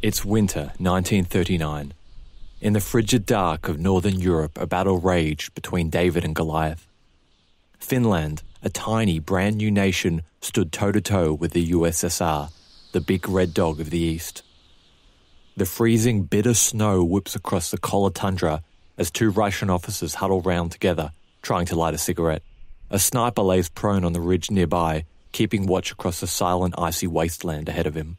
It's winter 1939. In the frigid dark of northern Europe, a battle raged between David and Goliath. Finland, a tiny, brand new nation, stood toe to toe with the USSR, the big red dog of the East. The freezing, bitter snow whips across the Kolla tundra as two Russian officers huddle round together, trying to light a cigarette. A sniper lays prone on the ridge nearby, keeping watch across the silent, icy wasteland ahead of him.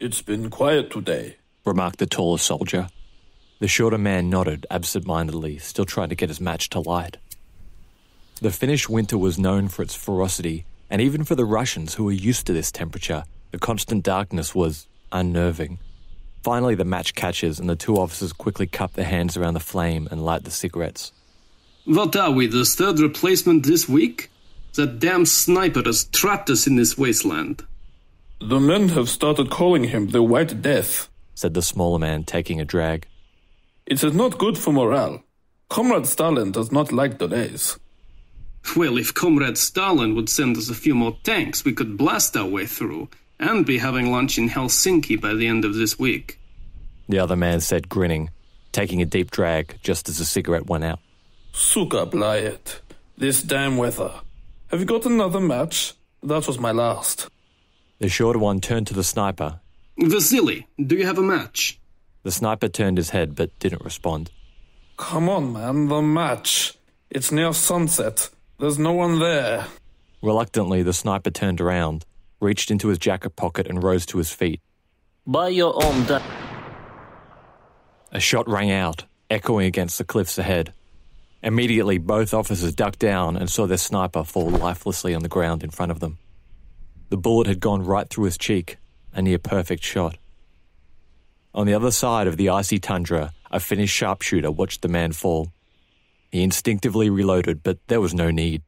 It's been quiet today, remarked the taller soldier. The shorter man nodded absent mindedly, still trying to get his match to light. The Finnish winter was known for its ferocity, and even for the Russians who were used to this temperature, the constant darkness was unnerving. Finally, the match catches, and the two officers quickly cup their hands around the flame and light the cigarettes. What are we, the third replacement this week? That damn sniper has trapped us in this wasteland. The men have started calling him the White Death, said the smaller man, taking a drag. It is not good for morale. Comrade Stalin does not like delays. Well, if Comrade Stalin would send us a few more tanks, we could blast our way through and be having lunch in Helsinki by the end of this week. The other man said, grinning, taking a deep drag just as the cigarette went out. Suka blyat. This damn weather. Have you got another match? That was my last. The shorter one turned to the sniper. Vasily, do you have a match? The sniper turned his head but didn't respond. Come on, man, the match. It's near sunset. There's no one there. Reluctantly, the sniper turned around, reached into his jacket pocket, and rose to his feet. By your own da- A shot rang out, echoing against the cliffs ahead. Immediately, both officers ducked down and saw their sniper fall lifelessly on the ground in front of them. The bullet had gone right through his cheek, a near perfect shot. On the other side of the icy tundra, a Finnish sharpshooter watched the man fall. He instinctively reloaded, but there was no need.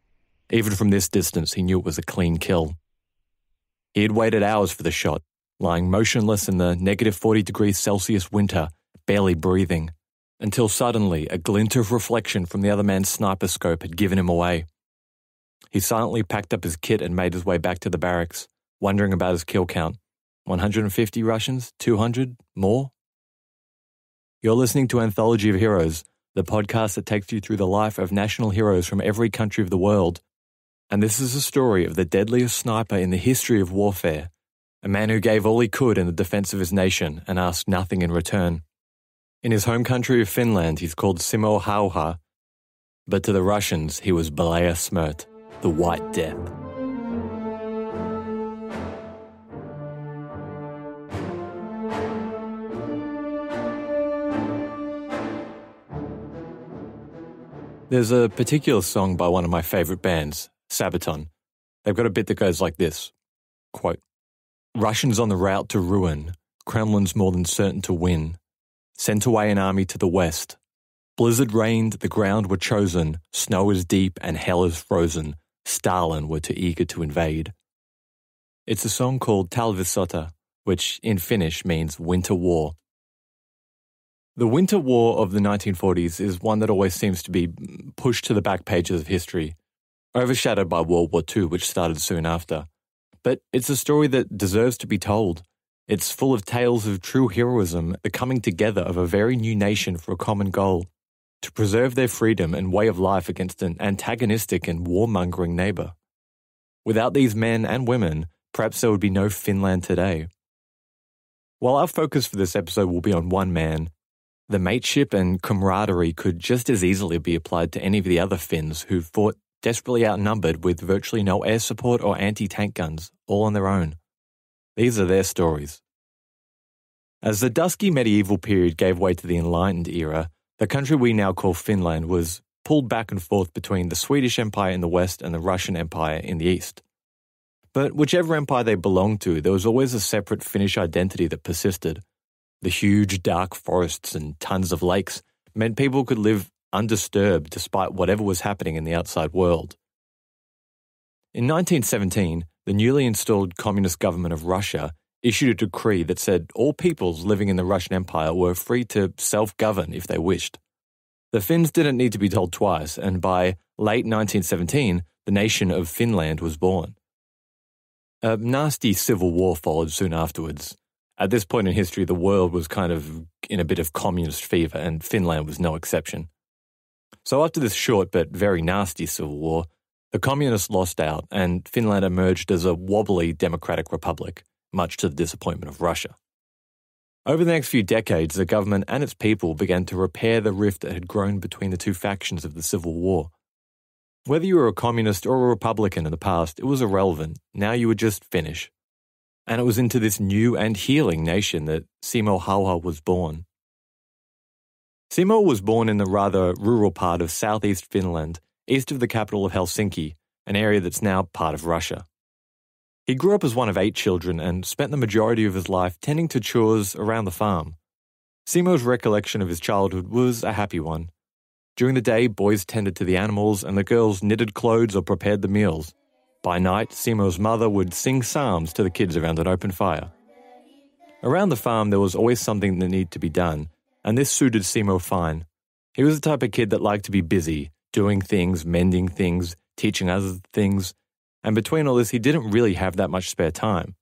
Even from this distance, he knew it was a clean kill. He had waited hours for the shot, lying motionless in the negative 40 degrees Celsius winter, barely breathing, until suddenly a glint of reflection from the other man's sniper scope had given him away. He silently packed up his kit and made his way back to the barracks, wondering about his kill count. 150 Russians? 200? More? You're listening to Anthology of Heroes, the podcast that takes you through the life of national heroes from every country of the world. And this is a story of the deadliest sniper in the history of warfare, a man who gave all he could in the defense of his nation and asked nothing in return. In his home country of Finland, he's called Simo Häyhä, but to the Russians, he was Belaya Smert, the White Death. There's a particular song by one of my favorite bands, Sabaton. They've got a bit that goes like this quote, Russians on the route to ruin, Kremlin's more than certain to win. Sent away an army to the west. Blizzard rained, the ground were chosen, snow is deep and hell is frozen. Stalin were too eager to invade. It's a song called Talvisota, which in Finnish means winter war. The Winter War of the 1940s is one that always seems to be pushed to the back pages of history, overshadowed by World War II, which started soon after. But it's a story that deserves to be told. It's full of tales of true heroism, the coming together of a very new nation for a common goal to preserve their freedom and way of life against an antagonistic and warmongering neighbour. Without these men and women, perhaps there would be no Finland today. While our focus for this episode will be on one man, the mateship and camaraderie could just as easily be applied to any of the other Finns who fought desperately outnumbered with virtually no air support or anti tank guns, all on their own. These are their stories. As the dusky medieval period gave way to the Enlightened era, the country we now call Finland was pulled back and forth between the Swedish Empire in the west and the Russian Empire in the east. But whichever empire they belonged to, there was always a separate Finnish identity that persisted. The huge dark forests and tons of lakes meant people could live undisturbed despite whatever was happening in the outside world. In 1917, the newly installed Communist government of Russia issued a decree that said all peoples living in the Russian Empire were free to self govern if they wished. The Finns didn't need to be told twice, and by late 1917, the nation of Finland was born. A nasty civil war followed soon afterwards, At this point in history, the world was kind of in a bit of communist fever, and Finland was no exception. So, after this short but very nasty civil war, the communists lost out, and Finland emerged as a wobbly democratic republic, much to the disappointment of Russia. Over the next few decades, the government and its people began to repair the rift that had grown between the two factions of the Civil War. Whether you were a communist or a Republican in the past, it was irrelevant. Now you were just Finnish. And it was into this new and healing nation that Simo Häyhä was born. Simo was born in the rather rural part of southeast Finland, east of the capital of Helsinki, an area that's now part of Russia. He grew up as one of eight children and spent the majority of his life tending to chores around the farm. Simo's recollection of his childhood was a happy one. During the day, boys tended to the animals and the girls knitted clothes or prepared the meals. By night, Simo's mother would sing psalms to the kids around an open fire. Around the farm, there was always something that needed to be done, and this suited Simo fine. He was the type of kid that liked to be busy, doing things, mending things, teaching others things, and between all this, he didn't really have that much spare time.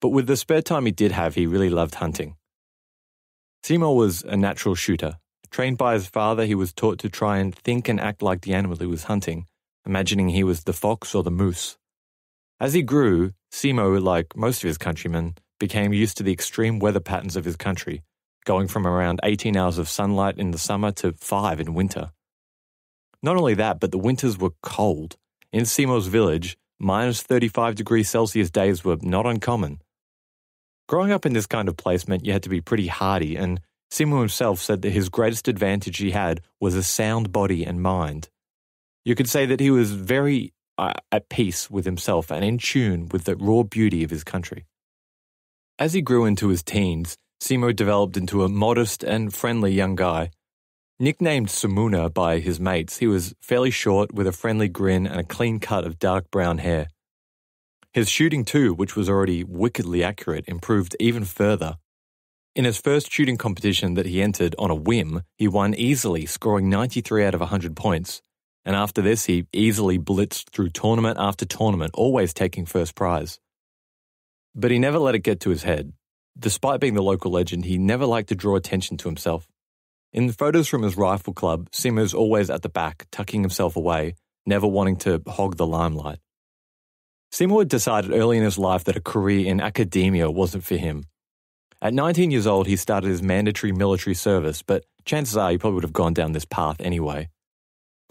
But with the spare time he did have, he really loved hunting. Simo was a natural shooter. Trained by his father, he was taught to try and think and act like the animal he was hunting, imagining he was the fox or the moose. As he grew, Simo, like most of his countrymen, became used to the extreme weather patterns of his country, going from around 18 hours of sunlight in the summer to five in winter. Not only that, but the winters were cold. In Simo's village, minus 35 degrees Celsius days were not uncommon. Growing up in this kind of place meant you had to be pretty hardy, and Simo himself said that his greatest advantage he had was a sound body and mind. You could say that he was very uh, at peace with himself and in tune with the raw beauty of his country. As he grew into his teens, Simo developed into a modest and friendly young guy. Nicknamed Sumuna by his mates, he was fairly short with a friendly grin and a clean cut of dark brown hair. His shooting, too, which was already wickedly accurate, improved even further. In his first shooting competition that he entered on a whim, he won easily, scoring 93 out of 100 points. And after this, he easily blitzed through tournament after tournament, always taking first prize. But he never let it get to his head. Despite being the local legend, he never liked to draw attention to himself. In photos from his rifle club, Simo's always at the back, tucking himself away, never wanting to hog the limelight. Simo had decided early in his life that a career in academia wasn't for him. At 19 years old, he started his mandatory military service, but chances are he probably would have gone down this path anyway.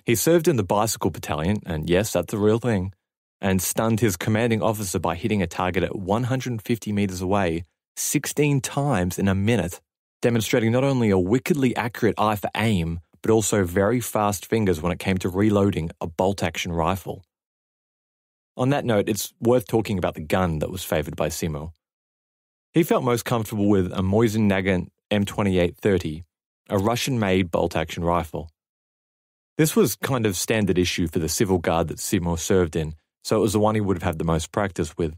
He served in the bicycle battalion, and yes, that's a real thing, and stunned his commanding officer by hitting a target at 150 meters away 16 times in a minute, demonstrating not only a wickedly accurate eye for aim, but also very fast fingers when it came to reloading a bolt action rifle. On that note, it's worth talking about the gun that was favoured by Simo. He felt most comfortable with a Mosin Nagant M2830, a Russian made bolt action rifle. This was kind of standard issue for the civil guard that Simo served in, so it was the one he would have had the most practice with.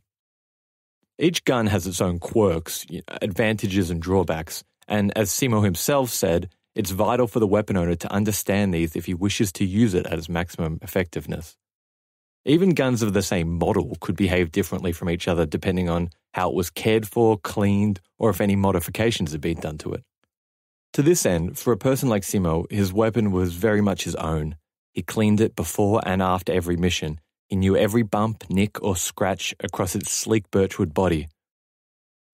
Each gun has its own quirks, advantages, and drawbacks, and as Simo himself said, it's vital for the weapon owner to understand these if he wishes to use it at its maximum effectiveness. Even guns of the same model could behave differently from each other depending on how it was cared for, cleaned, or if any modifications had been done to it. To this end, for a person like Simo, his weapon was very much his own. He cleaned it before and after every mission. He knew every bump, nick, or scratch across its sleek birchwood body.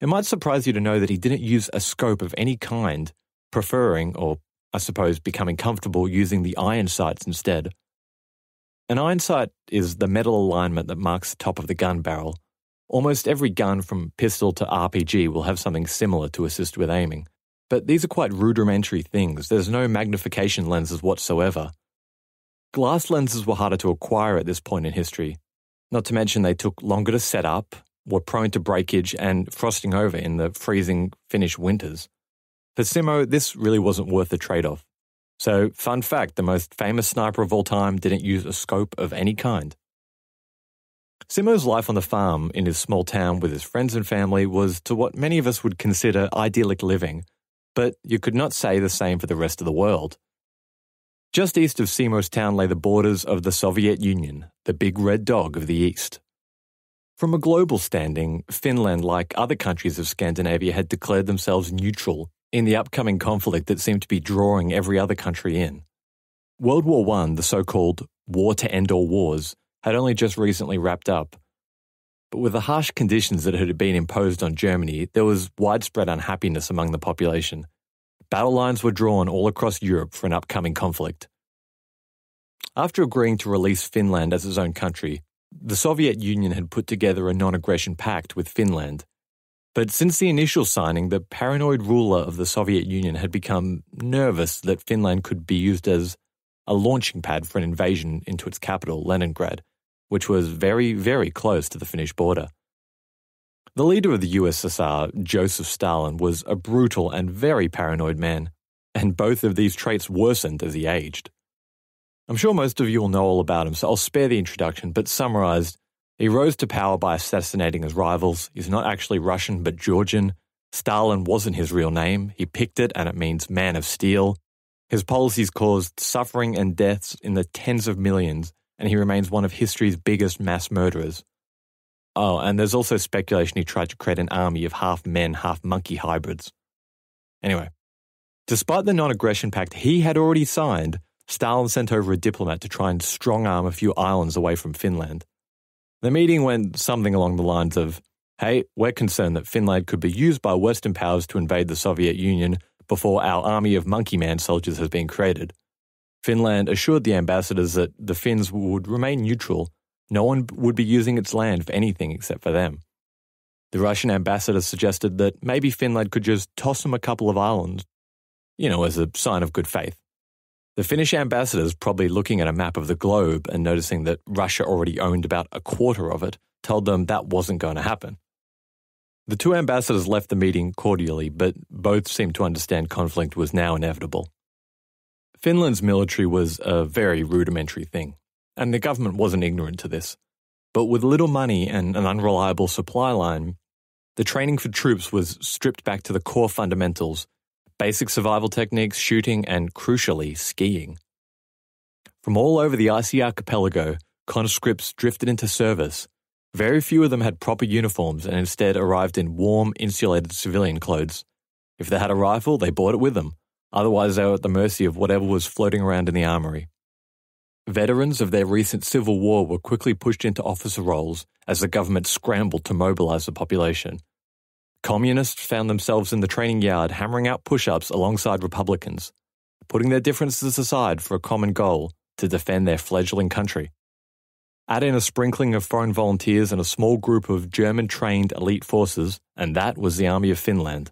It might surprise you to know that he didn't use a scope of any kind, preferring, or I suppose becoming comfortable using the iron sights instead. An iron sight is the metal alignment that marks the top of the gun barrel. Almost every gun from pistol to RPG will have something similar to assist with aiming. But these are quite rudimentary things. There's no magnification lenses whatsoever. Glass lenses were harder to acquire at this point in history. Not to mention they took longer to set up, were prone to breakage and frosting over in the freezing Finnish winters. For Simo, this really wasn't worth the trade off. So, fun fact the most famous sniper of all time didn't use a scope of any kind. Simo's life on the farm in his small town with his friends and family was to what many of us would consider idyllic living, but you could not say the same for the rest of the world. Just east of Simo's town lay the borders of the Soviet Union, the big red dog of the East. From a global standing, Finland, like other countries of Scandinavia, had declared themselves neutral in the upcoming conflict that seemed to be drawing every other country in. World War I, the so called war to end all wars, had only just recently wrapped up. But with the harsh conditions that had been imposed on Germany, there was widespread unhappiness among the population. Battle lines were drawn all across Europe for an upcoming conflict. After agreeing to release Finland as its own country, the Soviet Union had put together a non aggression pact with Finland. But since the initial signing, the paranoid ruler of the Soviet Union had become nervous that Finland could be used as a launching pad for an invasion into its capital, Leningrad, which was very, very close to the Finnish border. The leader of the USSR, Joseph Stalin, was a brutal and very paranoid man, and both of these traits worsened as he aged. I'm sure most of you will know all about him, so I'll spare the introduction, but summarized, he rose to power by assassinating his rivals. He's not actually Russian, but Georgian. Stalin wasn't his real name. He picked it, and it means man of steel. His policies caused suffering and deaths in the tens of millions, and he remains one of history's biggest mass murderers. Oh, and there's also speculation he tried to create an army of half men, half monkey hybrids. Anyway, despite the non aggression pact he had already signed, Stalin sent over a diplomat to try and strong arm a few islands away from Finland. The meeting went something along the lines of Hey, we're concerned that Finland could be used by Western powers to invade the Soviet Union before our army of monkey man soldiers has been created. Finland assured the ambassadors that the Finns would remain neutral. No one would be using its land for anything except for them. The Russian ambassador suggested that maybe Finland could just toss them a couple of islands, you know, as a sign of good faith. The Finnish ambassadors, probably looking at a map of the globe and noticing that Russia already owned about a quarter of it, told them that wasn't going to happen. The two ambassadors left the meeting cordially, but both seemed to understand conflict was now inevitable. Finland's military was a very rudimentary thing, and the government wasn't ignorant to this. But with little money and an unreliable supply line, the training for troops was stripped back to the core fundamentals basic survival techniques, shooting, and crucially, skiing. From all over the icy archipelago, conscripts drifted into service. Very few of them had proper uniforms and instead arrived in warm, insulated civilian clothes. If they had a rifle, they brought it with them. Otherwise, they were at the mercy of whatever was floating around in the armory. Veterans of their recent civil war were quickly pushed into officer roles as the government scrambled to mobilize the population. Communists found themselves in the training yard hammering out push ups alongside Republicans, putting their differences aside for a common goal to defend their fledgling country. Add in a sprinkling of foreign volunteers and a small group of German trained elite forces, and that was the Army of Finland.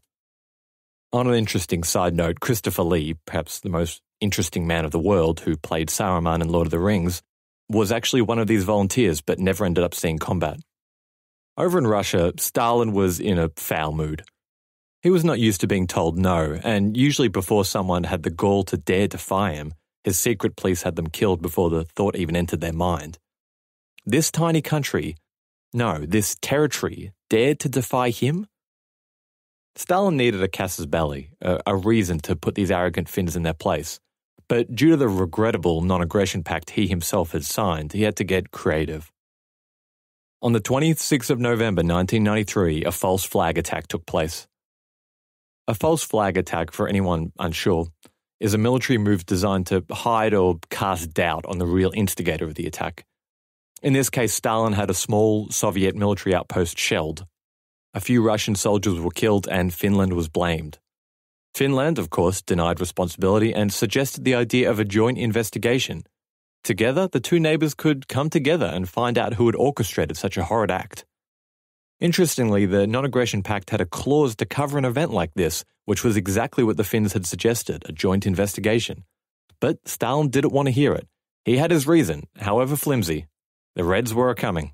On an interesting side note, Christopher Lee, perhaps the most interesting man of the world who played Saruman in Lord of the Rings, was actually one of these volunteers but never ended up seeing combat. Over in Russia, Stalin was in a foul mood. He was not used to being told no, and usually before someone had the gall to dare defy him, his secret police had them killed before the thought even entered their mind. This tiny country, no, this territory, dared to defy him? Stalin needed a casus belli, a, a reason to put these arrogant Finns in their place. But due to the regrettable non aggression pact he himself had signed, he had to get creative. On the 26th of November 1993, a false flag attack took place. A false flag attack, for anyone unsure, is a military move designed to hide or cast doubt on the real instigator of the attack. In this case, Stalin had a small Soviet military outpost shelled. A few Russian soldiers were killed and Finland was blamed. Finland, of course, denied responsibility and suggested the idea of a joint investigation Together, the two neighbors could come together and find out who had orchestrated such a horrid act. Interestingly, the Non Aggression Pact had a clause to cover an event like this, which was exactly what the Finns had suggested a joint investigation. But Stalin didn't want to hear it. He had his reason, however flimsy. The Reds were a coming.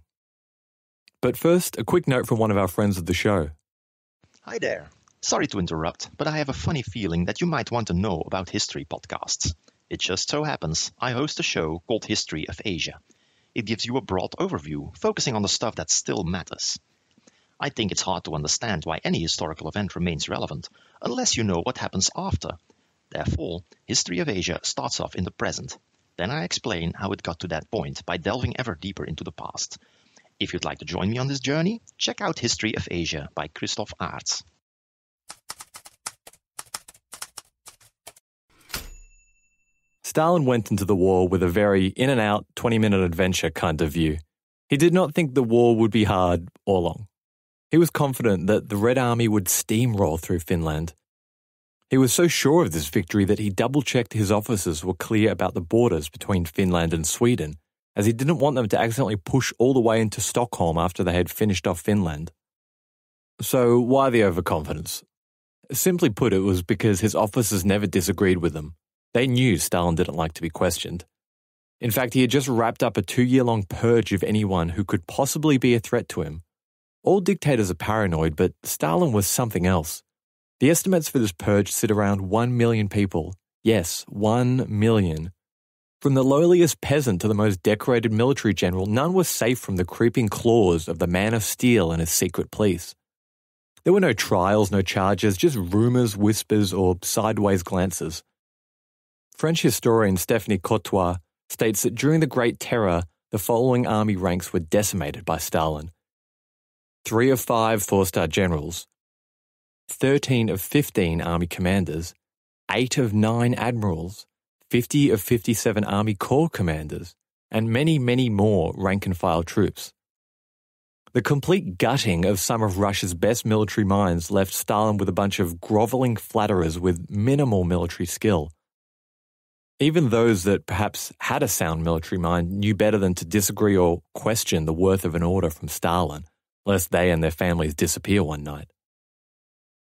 But first, a quick note from one of our friends of the show. Hi there. Sorry to interrupt, but I have a funny feeling that you might want to know about history podcasts. It just so happens I host a show called History of Asia. It gives you a broad overview, focusing on the stuff that still matters. I think it's hard to understand why any historical event remains relevant unless you know what happens after. Therefore, History of Asia starts off in the present. Then I explain how it got to that point by delving ever deeper into the past. If you'd like to join me on this journey, check out History of Asia by Christoph Aerts. Stalin went into the war with a very in and out, 20 minute adventure kind of view. He did not think the war would be hard or long. He was confident that the Red Army would steamroll through Finland. He was so sure of this victory that he double checked his officers were clear about the borders between Finland and Sweden, as he didn't want them to accidentally push all the way into Stockholm after they had finished off Finland. So, why the overconfidence? Simply put, it was because his officers never disagreed with him. They knew Stalin didn't like to be questioned. In fact, he had just wrapped up a two year long purge of anyone who could possibly be a threat to him. All dictators are paranoid, but Stalin was something else. The estimates for this purge sit around 1 million people. Yes, 1 million. From the lowliest peasant to the most decorated military general, none was safe from the creeping claws of the man of steel and his secret police. There were no trials, no charges, just rumours, whispers, or sideways glances. French historian Stephanie Courtois states that during the Great Terror, the following army ranks were decimated by Stalin. Three of five four star generals, 13 of 15 army commanders, 8 of 9 admirals, 50 of 57 army corps commanders, and many, many more rank and file troops. The complete gutting of some of Russia's best military minds left Stalin with a bunch of groveling flatterers with minimal military skill. Even those that perhaps had a sound military mind knew better than to disagree or question the worth of an order from Stalin, lest they and their families disappear one night.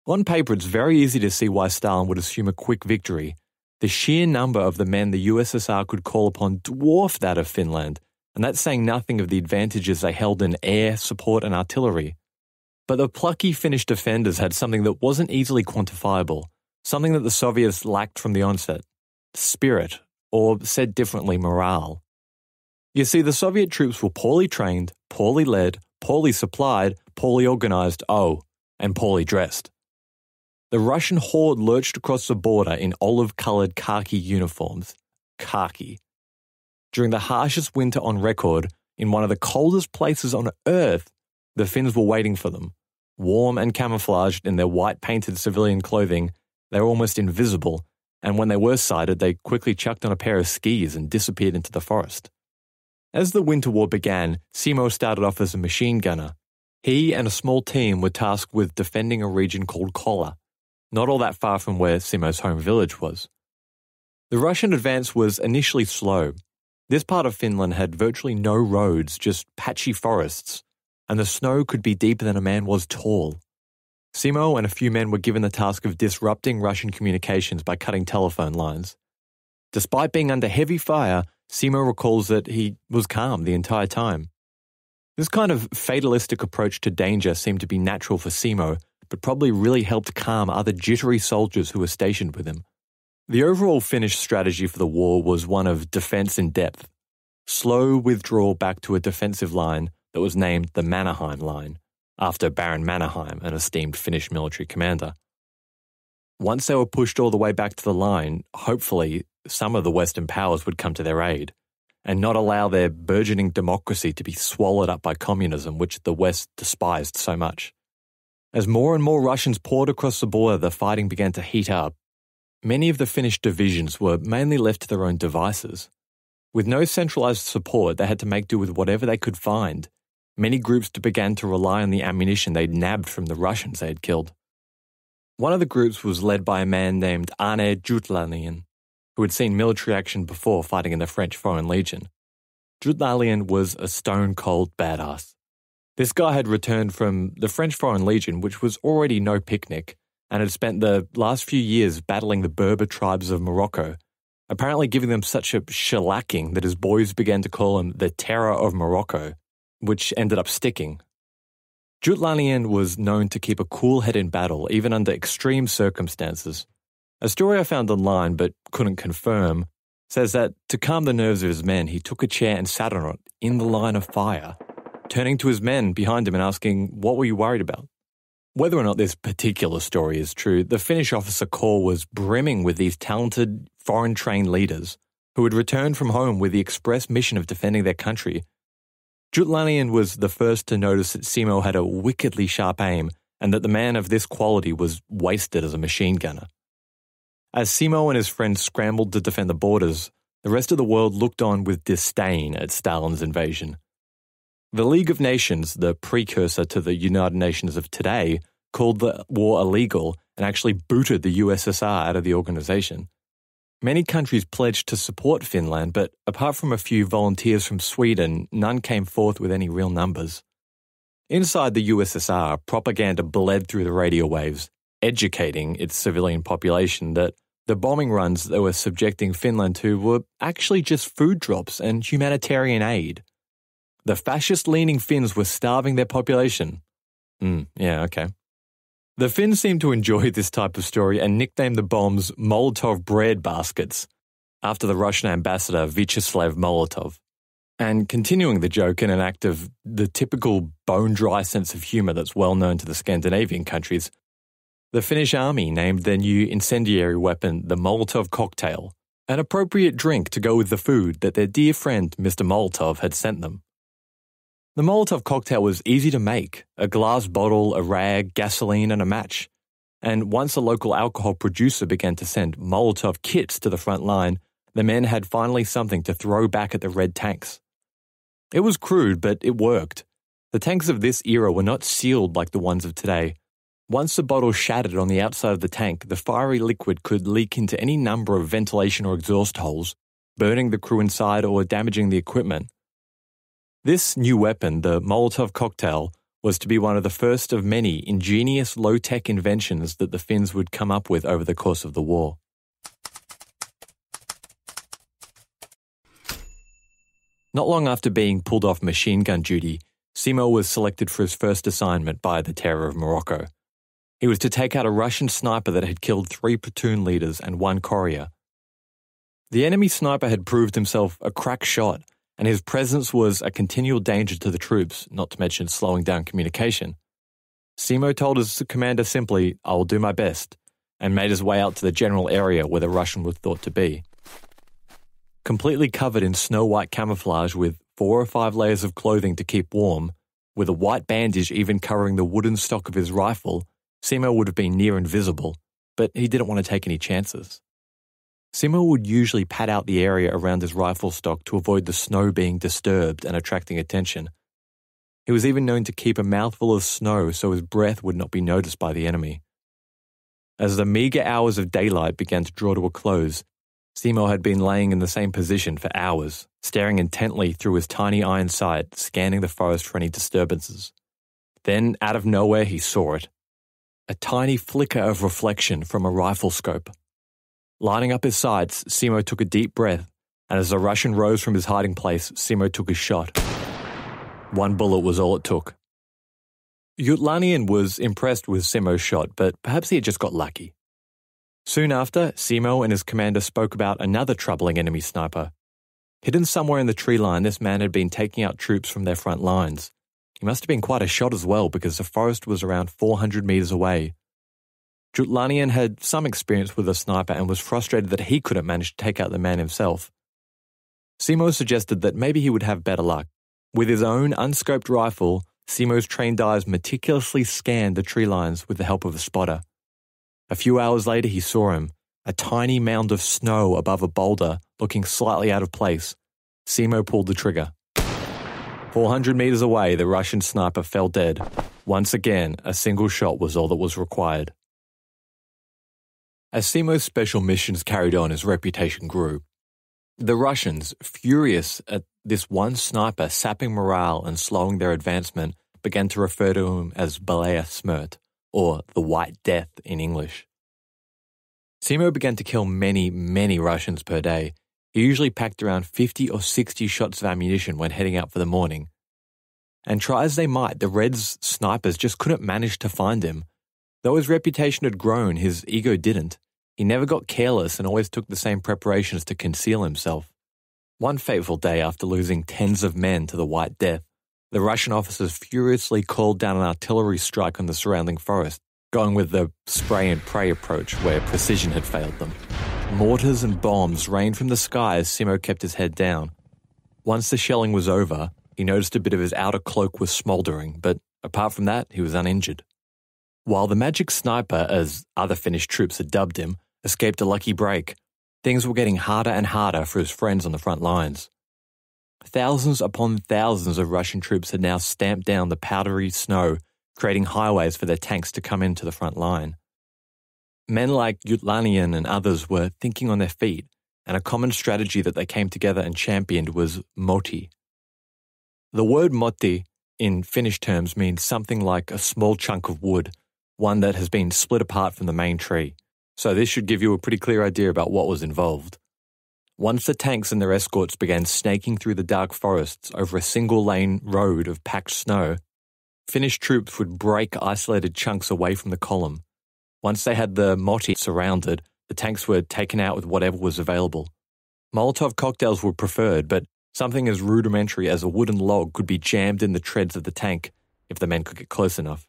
On paper, it's very easy to see why Stalin would assume a quick victory. The sheer number of the men the USSR could call upon dwarfed that of Finland, and that's saying nothing of the advantages they held in air, support, and artillery. But the plucky Finnish defenders had something that wasn't easily quantifiable, something that the Soviets lacked from the onset spirit, or said differently, morale. You see, the Soviet troops were poorly trained, poorly led, poorly supplied, poorly organized, oh, and poorly dressed. The Russian horde lurched across the border in olive colored khaki uniforms. Khaki. During the harshest winter on record, in one of the coldest places on earth, the Finns were waiting for them. Warm and camouflaged in their white painted civilian clothing, they were almost invisible and when they were sighted, they quickly chucked on a pair of skis and disappeared into the forest. As the Winter War began, Simo started off as a machine gunner. He and a small team were tasked with defending a region called Kolla, not all that far from where Simo's home village was. The Russian advance was initially slow. This part of Finland had virtually no roads, just patchy forests, and the snow could be deeper than a man was tall. Simo and a few men were given the task of disrupting Russian communications by cutting telephone lines. Despite being under heavy fire, Simo recalls that he was calm the entire time. This kind of fatalistic approach to danger seemed to be natural for Simo, but probably really helped calm other jittery soldiers who were stationed with him. The overall Finnish strategy for the war was one of defense in depth. Slow withdrawal back to a defensive line that was named the Mannerheim Line after Baron Mannerheim, an esteemed Finnish military commander. Once they were pushed all the way back to the line, hopefully some of the Western powers would come to their aid and not allow their burgeoning democracy to be swallowed up by communism, which the West despised so much. As more and more Russians poured across the border, the fighting began to heat up. Many of the Finnish divisions were mainly left to their own devices. With no centralized support, they had to make do with whatever they could find, many groups began to rely on the ammunition they'd nabbed from the Russians they had killed. One of the groups was led by a man named Aarne Juutilainen, who had seen military action before fighting in the French Foreign Legion. Juutilainen was a stone cold badass. This guy had returned from the French Foreign Legion, which was already no picnic, and had spent the last few years battling the Berber tribes of Morocco, apparently giving them such a shellacking that his boys began to call him the Terror of Morocco which ended up sticking. Juutilainen was known to keep a cool head in battle, even under extreme circumstances. A story I found online but couldn't confirm says that to calm the nerves of his men, he took a chair and sat on it in the line of fire, turning to his men behind him and asking, What were you worried about? Whether or not this particular story is true, the Finnish officer corps was brimming with these talented, foreign trained leaders who had returned from home with the express mission of defending their country Juutilainen was the first to notice that Simo had a wickedly sharp aim and that the man of this quality was wasted as a machine gunner. As Simo and his friends scrambled to defend the borders, the rest of the world looked on with disdain at Stalin's invasion. The League of Nations, the precursor to the United Nations of today, called the war illegal and actually booted the USSR out of the organization. Many countries pledged to support Finland, but apart from a few volunteers from Sweden, none came forth with any real numbers. Inside the USSR, propaganda bled through the radio waves, educating its civilian population that the bombing runs they were subjecting Finland to were actually just food drops and humanitarian aid. The fascist leaning Finns were starving their population. Hmm, yeah, okay. The Finns seemed to enjoy this type of story and nicknamed the bombs Molotov bread baskets, after the Russian ambassador Vyacheslav Molotov. And continuing the joke in an act of the typical bone dry sense of humour that's well known to the Scandinavian countries, the Finnish army named their new incendiary weapon the Molotov cocktail, an appropriate drink to go with the food that their dear friend Mr. Molotov had sent them. The Molotov cocktail was easy to make a glass bottle, a rag, gasoline, and a match. And once a local alcohol producer began to send Molotov kits to the front line, the men had finally something to throw back at the red tanks. It was crude, but it worked. The tanks of this era were not sealed like the ones of today. Once the bottle shattered on the outside of the tank, the fiery liquid could leak into any number of ventilation or exhaust holes, burning the crew inside or damaging the equipment. This new weapon, the Molotov cocktail, was to be one of the first of many ingenious low tech inventions that the Finns would come up with over the course of the war. Not long after being pulled off machine gun duty, Simo was selected for his first assignment by the Terror of Morocco. He was to take out a Russian sniper that had killed three platoon leaders and one courier. The enemy sniper had proved himself a crack shot, and his presence was a continual danger to the troops, not to mention slowing down communication. Simo told his commander simply, I will do my best, and made his way out to the general area where the Russian was thought to be. Completely covered in snow white camouflage with four or five layers of clothing to keep warm, with a white bandage even covering the wooden stock of his rifle, Simo would have been near invisible, but he didn't want to take any chances. Simo would usually pad out the area around his rifle stock to avoid the snow being disturbed and attracting attention. He was even known to keep a mouthful of snow so his breath would not be noticed by the enemy. As the meagre hours of daylight began to draw to a close, Simo had been laying in the same position for hours, staring intently through his tiny iron sight, scanning the forest for any disturbances. Then, out of nowhere, he saw it a tiny flicker of reflection from a rifle scope. Lining up his sights, Simo took a deep breath, and as the Russian rose from his hiding place, Simo took his shot. One bullet was all it took. Juutilainen was impressed with Simo's shot, but perhaps he had just got lucky. Soon after, Simo and his commander spoke about another troubling enemy sniper. Hidden somewhere in the tree line, this man had been taking out troops from their front lines. He must have been quite a shot as well because the forest was around 400 meters away. Juutilainen had some experience with a sniper and was frustrated that he couldn't manage to take out the man himself. Simo suggested that maybe he would have better luck. With his own unscoped rifle, Simo's trained eyes meticulously scanned the tree lines with the help of a spotter. A few hours later, he saw him, a tiny mound of snow above a boulder, looking slightly out of place. Simo pulled the trigger. 400 meters away, the Russian sniper fell dead. Once again, a single shot was all that was required. As Simo's special missions carried on, his reputation grew. The Russians, furious at this one sniper sapping morale and slowing their advancement, began to refer to him as Belaya Smert, or the White Death in English. Simo began to kill many, many Russians per day, he usually packed around 50 or 60 shots of ammunition when heading out for the morning. And try as they might, the Reds' snipers just couldn't manage to find him. Though his reputation had grown, his ego didn't. He never got careless and always took the same preparations to conceal himself. One fateful day after losing tens of men to the White Death, the Russian officers furiously called down an artillery strike on the surrounding forest, going with the spray and pray approach where precision had failed them. Mortars and bombs rained from the sky as Simo kept his head down. Once the shelling was over, he noticed a bit of his outer cloak was smouldering, but apart from that, he was uninjured. While the magic sniper, as other Finnish troops had dubbed him, escaped a lucky break, things were getting harder and harder for his friends on the front lines. Thousands upon thousands of Russian troops had now stamped down the powdery snow, creating highways for their tanks to come into the front line. Men like Juutilainen and others were thinking on their feet, and a common strategy that they came together and championed was moti. The word moti in Finnish terms means something like a small chunk of wood, one that has been split apart from the main tree. So this should give you a pretty clear idea about what was involved. Once the tanks and their escorts began snaking through the dark forests over a single lane road of packed snow, Finnish troops would break isolated chunks away from the column. Once they had the moti surrounded, the tanks were taken out with whatever was available. Molotov cocktails were preferred, but something as rudimentary as a wooden log could be jammed in the treads of the tank if the men could get close enough.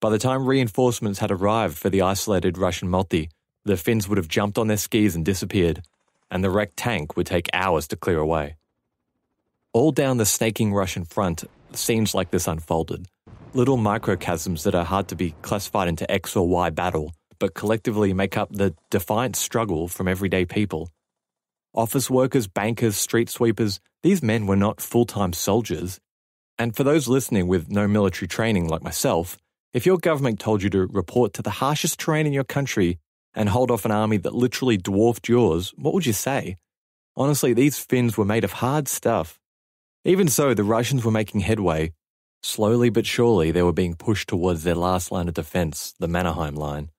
By the time reinforcements had arrived for the isolated Russian moti, the Finns would have jumped on their skis and disappeared, and the wrecked tank would take hours to clear away. All down the snaking Russian front, scenes like this unfolded. Little microchasms that are hard to be classified into X or Y battle, but collectively make up the defiant struggle from everyday people. Office workers, bankers, street sweepers, these men were not full time soldiers. And for those listening with no military training like myself, if your government told you to report to the harshest terrain in your country and hold off an army that literally dwarfed yours, what would you say? Honestly, these Finns were made of hard stuff. Even so, the Russians were making headway. Slowly but surely, they were being pushed towards their last line of defense, the Mannerheim Line.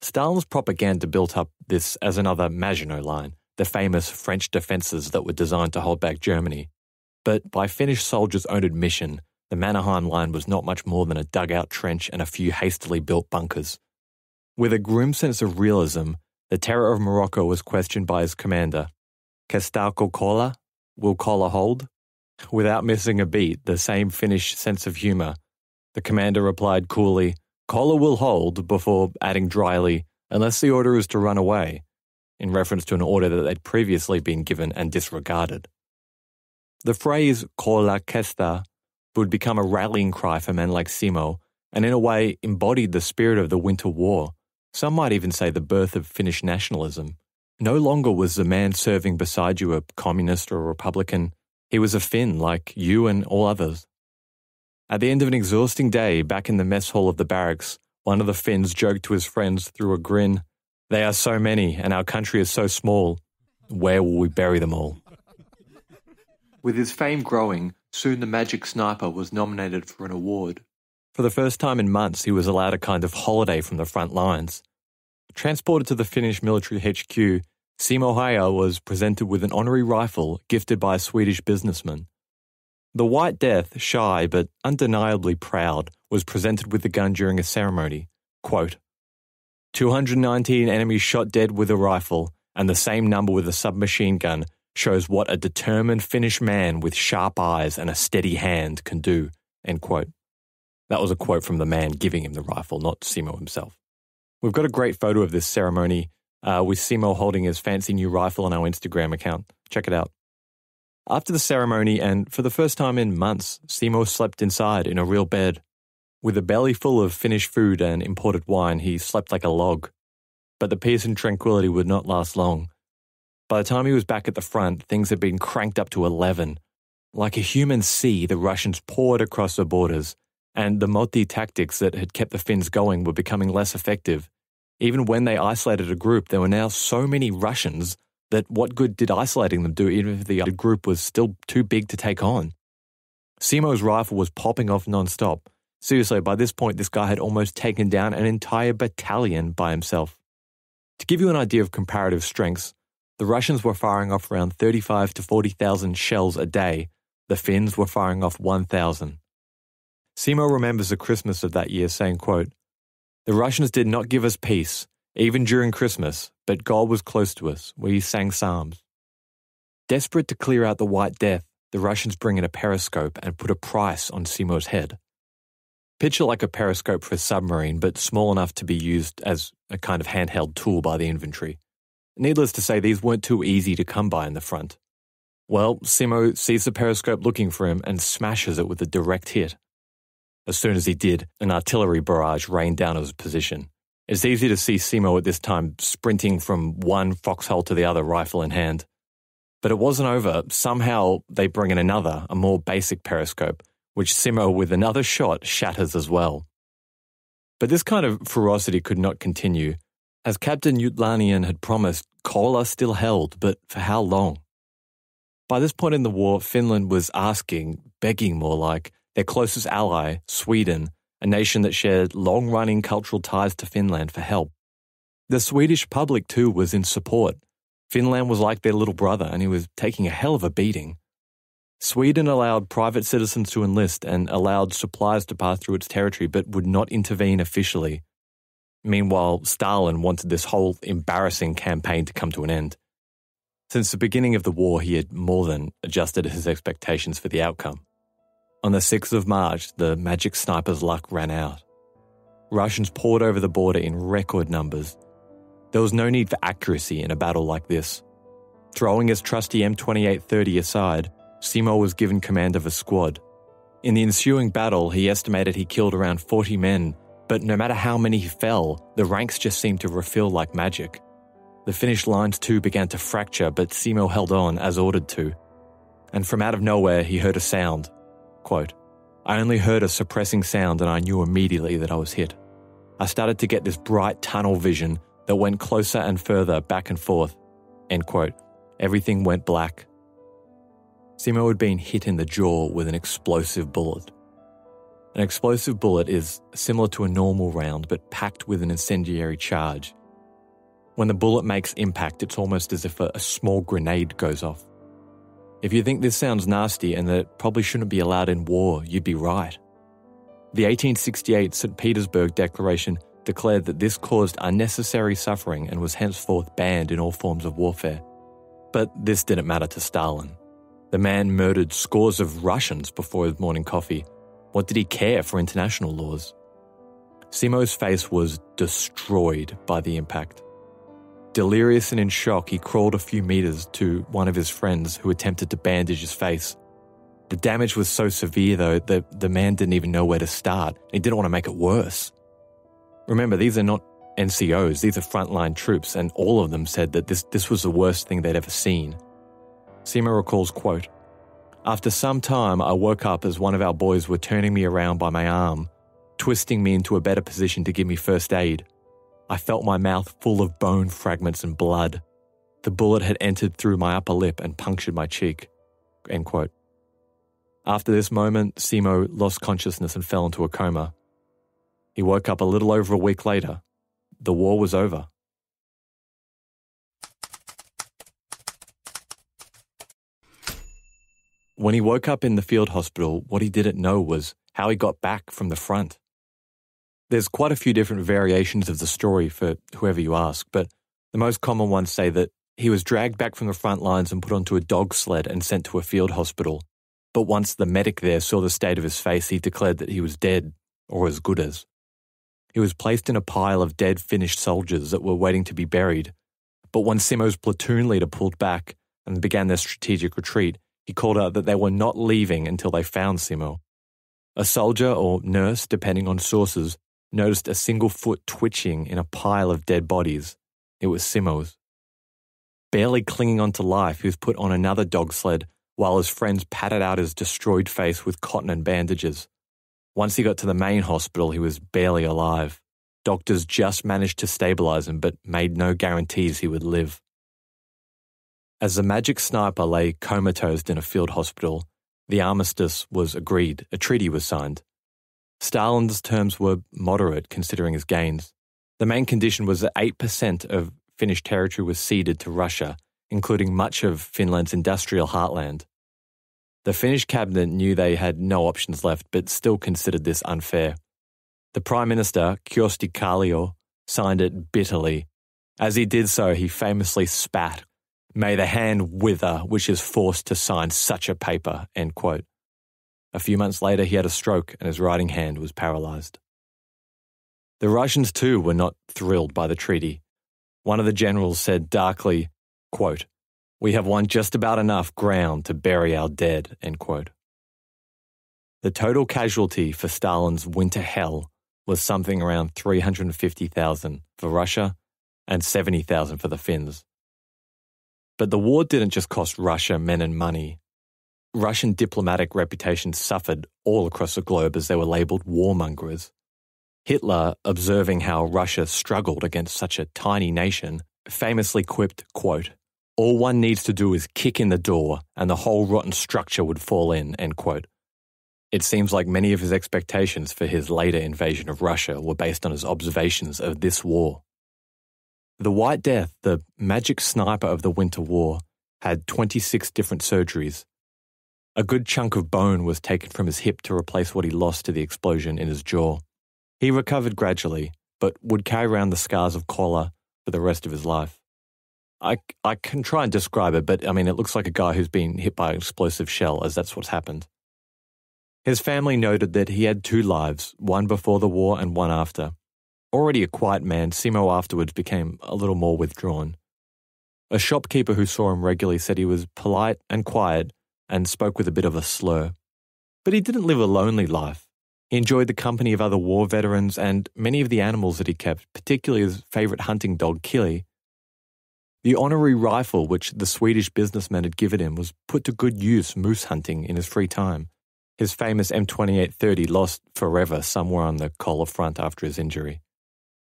Stalin's propaganda built up this as another Maginot Line, the famous French defences that were designed to hold back Germany. But by Finnish soldiers' own admission, the Mannerheim Line was not much more than a dugout trench and a few hastily built bunkers. With a grim sense of realism, the terror of Morocco was questioned by his commander. Kestääkö Kolla? Will Kolla hold? Without missing a beat, the same Finnish sense of humour. The commander replied coolly, Kolla will hold, before adding dryly, unless the order is to run away, in reference to an order that they'd previously been given and disregarded. The phrase Kolla Kesta would become a rallying cry for men like Simo, and in a way embodied the spirit of the Winter War, some might even say the birth of Finnish nationalism. No longer was the man serving beside you a communist or a Republican. He was a Finn like you and all others. At the end of an exhausting day back in the mess hall of the barracks, one of the Finns joked to his friends through a grin, They are so many, and our country is so small. Where will we bury them all? With his fame growing, soon the Magic Sniper was nominated for an award. For the first time in months, he was allowed a kind of holiday from the front lines. Transported to the Finnish military HQ, Simo Häyhä was presented with an honorary rifle gifted by a Swedish businessman. The White Death, shy but undeniably proud, was presented with the gun during a ceremony. Quote, 219 enemies shot dead with a rifle, and the same number with a submachine gun shows what a determined Finnish man with sharp eyes and a steady hand can do. End quote. That was a quote from the man giving him the rifle, not Simo himself. We've got a great photo of this ceremony uh, with Simo holding his fancy new rifle on our Instagram account. Check it out. After the ceremony, and for the first time in months, Simo slept inside in a real bed. With a belly full of Finnish food and imported wine, he slept like a log. But the peace and tranquility would not last long. By the time he was back at the front, things had been cranked up to 11. Like a human sea, the Russians poured across the borders, and the moti tactics that had kept the Finns going were becoming less effective. Even when they isolated a group, there were now so many Russians that what good did isolating them do, even if the group was still too big to take on? Simo's rifle was popping off nonstop. Seriously, by this point, this guy had almost taken down an entire battalion by himself. To give you an idea of comparative strengths, the Russians were firing off around 35 to 40,000 shells a day. The Finns were firing off 1,000. Simo remembers the Christmas of that year saying, quote, The Russians did not give us peace, even during Christmas, but God was close to us. We sang psalms. Desperate to clear out the White Death, the Russians bring in a periscope and put a price on Simo's head. Picture like a periscope for a submarine, but small enough to be used as a kind of handheld tool by the infantry. Needless to say, these weren't too easy to come by in the front. Well, Simo sees the periscope looking for him and smashes it with a direct hit. As soon as he did, an artillery barrage rained down on his position. It's easy to see Simo at this time sprinting from one foxhole to the other, rifle in hand. But it wasn't over. Somehow they bring in another, a more basic periscope, which Simo, with another shot, shatters as well. But this kind of ferocity could not continue. As Captain Juutilainen had promised, Kolla still held, but for how long? By this point in the war, Finland was asking, begging more like, their closest ally, Sweden, a nation that shared long running cultural ties to Finland, for help. The Swedish public, too, was in support. Finland was like their little brother, and he was taking a hell of a beating. Sweden allowed private citizens to enlist and allowed supplies to pass through its territory, but would not intervene officially. Meanwhile, Stalin wanted this whole embarrassing campaign to come to an end. Since the beginning of the war, he had more than adjusted his expectations for the outcome. On the 6th of March, the magic sniper's luck ran out. Russians poured over the border in record numbers. There was no need for accuracy in a battle like this. Throwing his trusty M2830 aside, Simo was given command of a squad. In the ensuing battle, he estimated he killed around 40 men, but no matter how many he fell, the ranks just seemed to refill like magic. The Finnish lines too began to fracture, but Simo held on as ordered to. And from out of nowhere, he heard a sound Quote, I only heard a suppressing sound and I knew immediately that I was hit. I started to get this bright tunnel vision that went closer and further back and forth. End quote. Everything went black. Simo had been hit in the jaw with an explosive bullet. An explosive bullet is similar to a normal round but packed with an incendiary charge. When the bullet makes impact, it's almost as if a, a small grenade goes off. If you think this sounds nasty and that it probably shouldn't be allowed in war, you'd be right. The 1868 St. Petersburg Declaration declared that this caused unnecessary suffering and was henceforth banned in all forms of warfare. But this didn't matter to Stalin. The man murdered scores of Russians before his morning coffee. What did he care for international laws? Simo's face was destroyed by the impact. Delirious and in shock, he crawled a few meters to one of his friends who attempted to bandage his face. The damage was so severe, though, that the man didn't even know where to start. He didn't want to make it worse. Remember, these are not NCOs, these are frontline troops, and all of them said that this, this was the worst thing they'd ever seen. Simo recalls, quote, After some time, I woke up as one of our boys were turning me around by my arm, twisting me into a better position to give me first aid. I felt my mouth full of bone fragments and blood. The bullet had entered through my upper lip and punctured my cheek. After this moment, Simo lost consciousness and fell into a coma. He woke up a little over a week later. The war was over. When he woke up in the field hospital, what he didn't know was how he got back from the front. There's quite a few different variations of the story for whoever you ask, but the most common ones say that he was dragged back from the front lines and put onto a dog sled and sent to a field hospital. But once the medic there saw the state of his face, he declared that he was dead, or as good as. He was placed in a pile of dead Finnish soldiers that were waiting to be buried. But when Simo's platoon leader pulled back and began their strategic retreat, he called out that they were not leaving until they found Simo. A soldier or nurse, depending on sources, noticed a single foot twitching in a pile of dead bodies. It was Simo's. Barely clinging on to life, he was put on another dog sled while his friends patted out his destroyed face with cotton and bandages. Once he got to the main hospital, he was barely alive. Doctors just managed to stabilize him, but made no guarantees he would live. As the magic sniper lay comatose in a field hospital, the armistice was agreed, a treaty was signed. Stalin's terms were moderate considering his gains. The main condition was that 8% of Finnish territory was ceded to Russia, including much of Finland's industrial heartland. The Finnish cabinet knew they had no options left, but still considered this unfair. The Prime Minister, Kyösti Kallio, signed it bitterly. As he did so, he famously spat, May the hand wither which is forced to sign such a paper, end quote. A few months later, he had a stroke and his writing hand was paralyzed. The Russians, too, were not thrilled by the treaty. One of the generals said darkly, quote, We have won just about enough ground to bury our dead, end quote. The total casualty for Stalin's winter hell was something around 350,000 for Russia and 70,000 for the Finns. But the war didn't just cost Russia men and money. Russian diplomatic reputation suffered all across the globe as they were labeled warmongers. Hitler, observing how Russia struggled against such a tiny nation, famously quipped, quote, All one needs to do is kick in the door and the whole rotten structure would fall in, end quote. It seems like many of his expectations for his later invasion of Russia were based on his observations of this war. The White Death, the magic sniper of the Winter War, had 26 different surgeries. A good chunk of bone was taken from his hip to replace what he lost to the explosion in his jaw. He recovered gradually, but would carry around the scars of Kolla for the rest of his life. I, I can try and describe it, but I mean, it looks like a guy who's been hit by an explosive shell, as that's what's happened. His family noted that he had two lives, one before the war and one after. Already a quiet man, Simo afterwards became a little more withdrawn. A shopkeeper who saw him regularly said he was polite and quiet and spoke with a bit of a slur. But he didn't live a lonely life. He enjoyed the company of other war veterans and many of the animals that he kept, particularly his favourite hunting dog, Killy. The honorary rifle which the Swedish businessman had given him was put to good use moose hunting in his free time his famous M2830 lost forever somewhere on the Kolla front after his injury.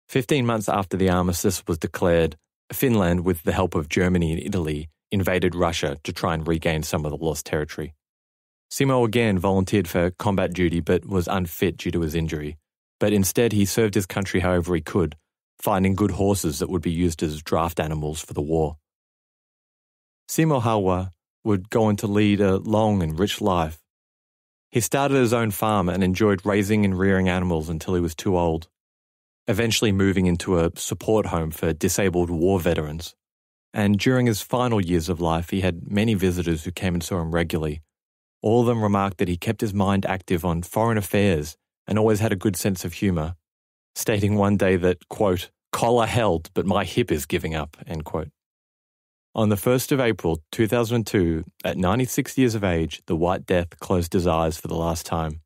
Fifteen months after the armistice was declared, Finland, with the help of Germany and Italy, invaded Russia to try and regain some of the lost territory. Simo again volunteered for combat duty but was unfit due to his injury. But instead, he served his country however he could, finding good horses that would be used as draft animals for the war. Simo Häyhä would go on to lead a long and rich life, he started his own farm and enjoyed raising and rearing animals until he was too old, eventually moving into a support home for disabled war veterans. And during his final years of life, he had many visitors who came and saw him regularly. All of them remarked that he kept his mind active on foreign affairs and always had a good sense of humour, stating one day that, quote, Kolla held, but my hip is giving up, end quote. On the 1st of April 2002, at 96 years of age, the White Death closed his eyes for the last time,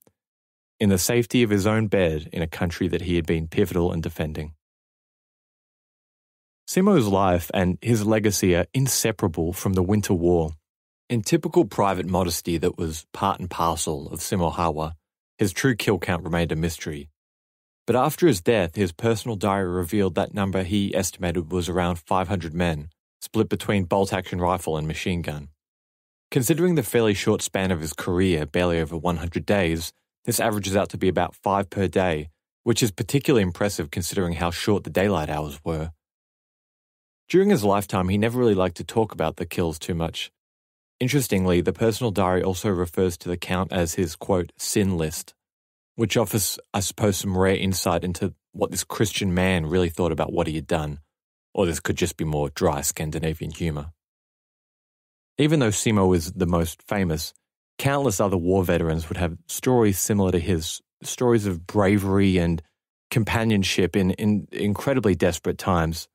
in the safety of his own bed in a country that he had been pivotal in defending. Simo's life and his legacy are inseparable from the Winter War. In typical private modesty that was part and parcel of Simo Häyhä, his true kill count remained a mystery. But after his death, his personal diary revealed that number he estimated was around 500 men, split between bolt action rifle and machine gun. Considering the fairly short span of his career, barely over 100 days, this averages out to be about five per day, which is particularly impressive considering how short the daylight hours were. During his lifetime, he never really liked to talk about the kills too much. Interestingly, the personal diary also refers to the count as his quote, sin list, which offers, I suppose, some rare insight into what this Christian man really thought about what he had done or this could just be more dry Scandinavian humour. Even though Simo is the most famous, countless other war veterans would have stories similar to his, stories of bravery and companionship in, in incredibly desperate times.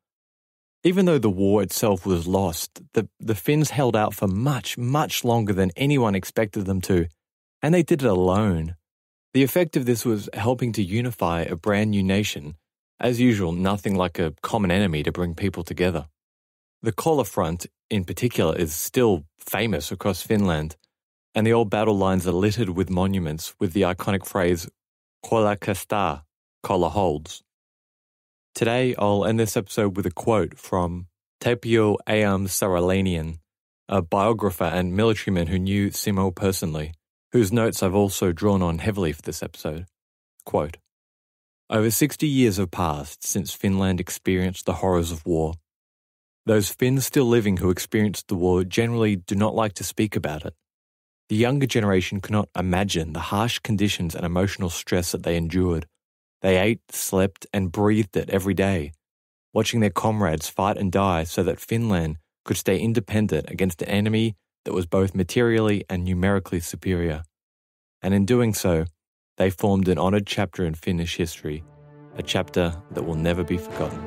Even though the war itself was lost, the, the Finns held out for much, much longer than anyone expected them to, and they did it alone. The effect of this was helping to unify a brand new nation as usual, nothing like a common enemy to bring people together. The Kolla front, in particular, is still famous across Finland, and the old battle lines are littered with monuments with the iconic phrase Kolla kestää, Kolla holds. Today, I'll end this episode with a quote from Tapio A. M. Saarelainen, a biographer and militaryman who knew Simo personally, whose notes I've also drawn on heavily for this episode. Quote, over 60 years have passed since Finland experienced the horrors of war. Those Finns still living who experienced the war generally do not like to speak about it. The younger generation cannot imagine the harsh conditions and emotional stress that they endured. They ate, slept, and breathed it every day, watching their comrades fight and die so that Finland could stay independent against an enemy that was both materially and numerically superior. And in doing so, they formed an honoured chapter in Finnish history, a chapter that will never be forgotten.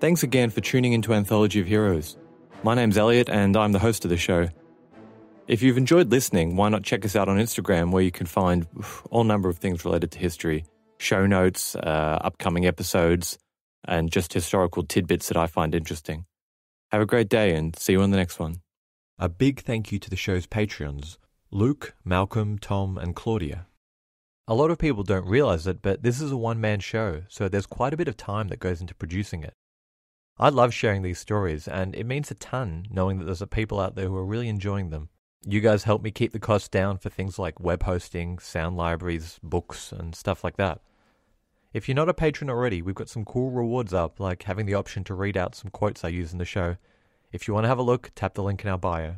Thanks again for tuning into Anthology of Heroes. My name's Elliot, and I'm the host of the show. If you've enjoyed listening, why not check us out on Instagram where you can find all number of things related to history, show notes, uh, upcoming episodes, and just historical tidbits that I find interesting. Have a great day and see you on the next one. A big thank you to the show's Patreons Luke, Malcolm, Tom, and Claudia. A lot of people don't realize it, but this is a one man show, so there's quite a bit of time that goes into producing it. I love sharing these stories, and it means a ton knowing that there's a people out there who are really enjoying them. You guys help me keep the costs down for things like web hosting, sound libraries, books, and stuff like that. If you're not a patron already, we've got some cool rewards up, like having the option to read out some quotes I use in the show. If you want to have a look, tap the link in our bio.